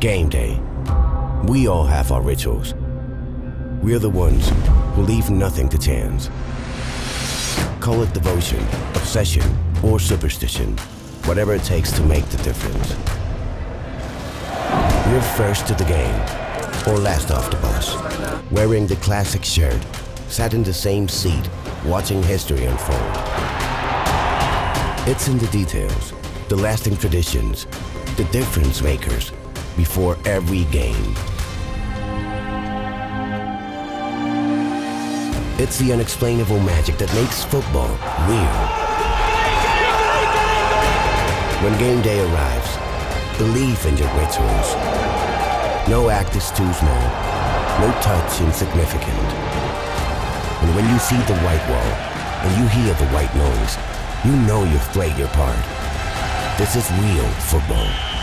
Game day. We all have our rituals. We're the ones who leave nothing to chance. Call it devotion, obsession, or superstition. Whatever it takes to make the difference. We're first to the game, or last off the bus. Wearing the classic shirt, sat in the same seat, watching history unfold. It's in the details, the lasting traditions, the difference makers, before every game. It's the unexplainable magic that makes football real. When game day arrives, believe in your rituals. No act is too small, no touch insignificant. And when you see the white wall and you hear the white noise, you know you've played your part. This is real football.